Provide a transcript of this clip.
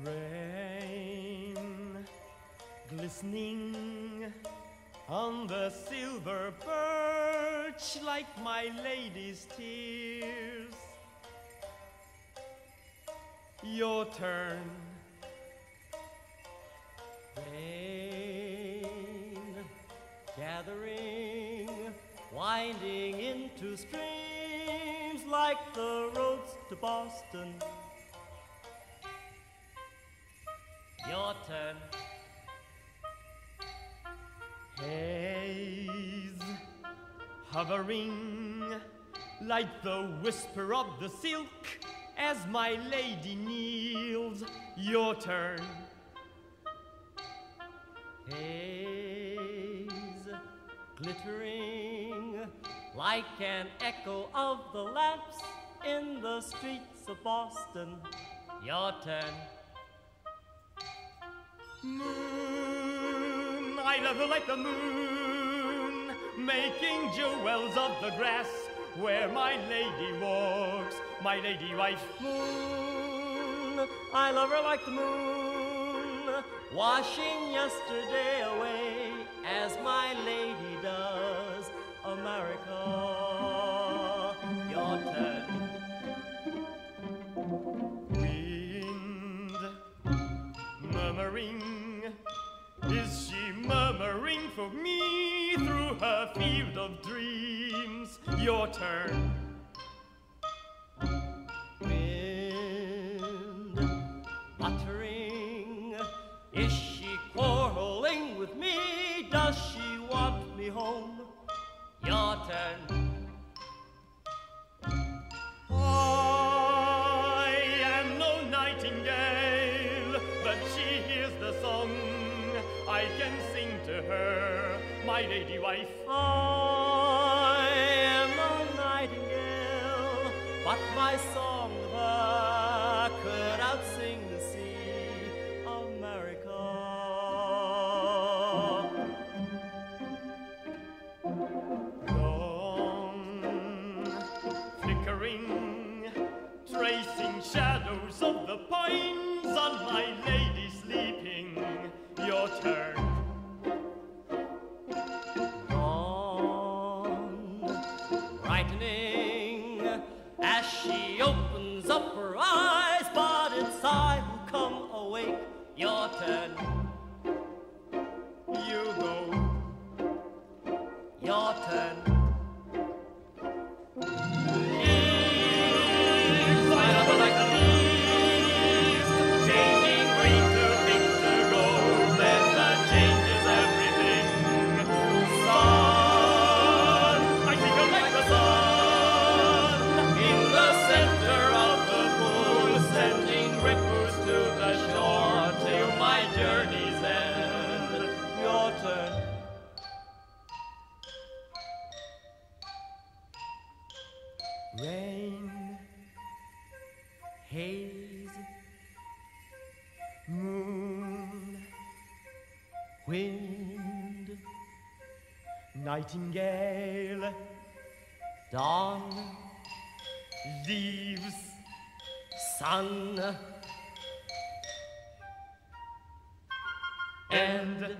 Rain glistening on the silver birch like my lady's tears. Your turn. Rain gathering, winding into streams like the roads to Boston. Your turn. Haze hovering like the whisper of the silk as my lady kneels. Your turn. Haze glittering like an echo of the lamps in the streets of Boston. Your turn. Moon, I love her like the moon, making jewels of the grass where my lady walks, my lady wife. Moon, I love her like the moon, washing yesterday for me through her field of dreams? Your turn. Wind muttering. Is she quarreling with me? Does she my lady wife. I am no nightingale, but my song of her could outsing the sea, America. Long, flickering, tracing shadows of the pines on my lady sleeping. Your turn. She opens up her eyes, but it's I who come awake. Your turn. You go. Your turn. Rain, haze, moon, wind, nightingale, dawn, leaves, sun, and